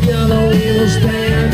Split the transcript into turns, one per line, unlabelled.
together. We will stand.